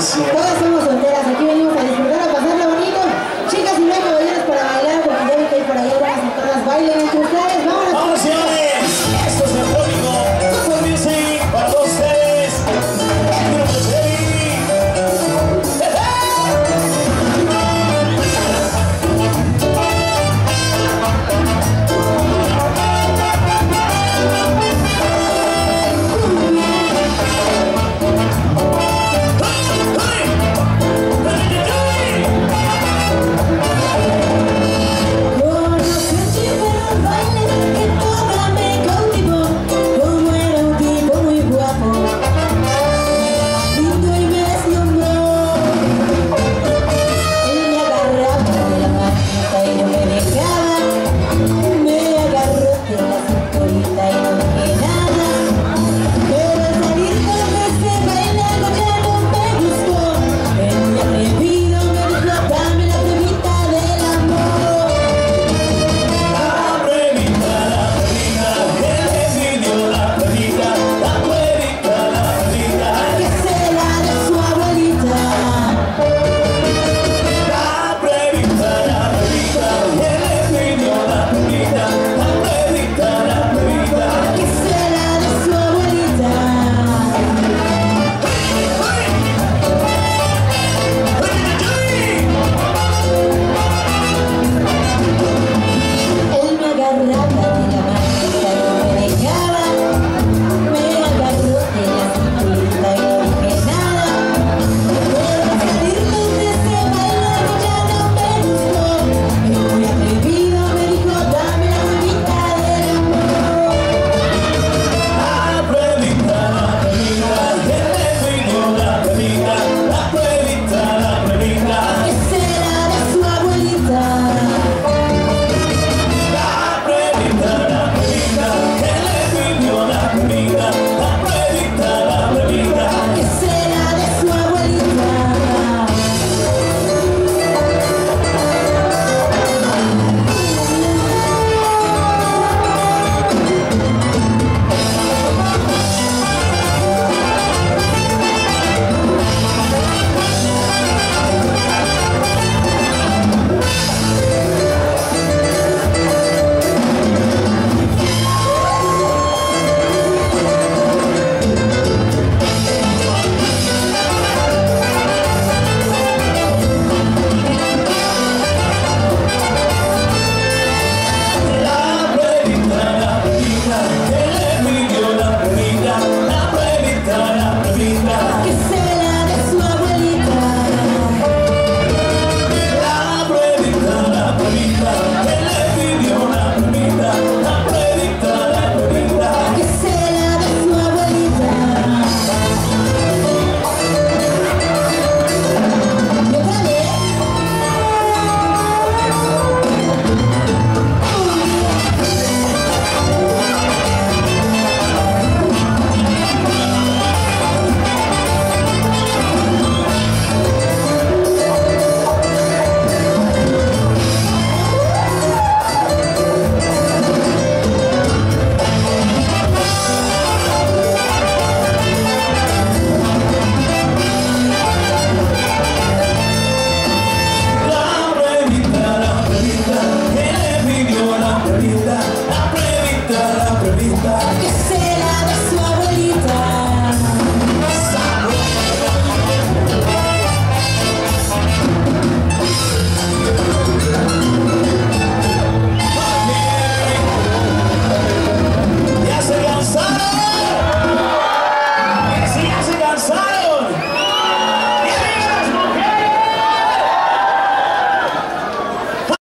す。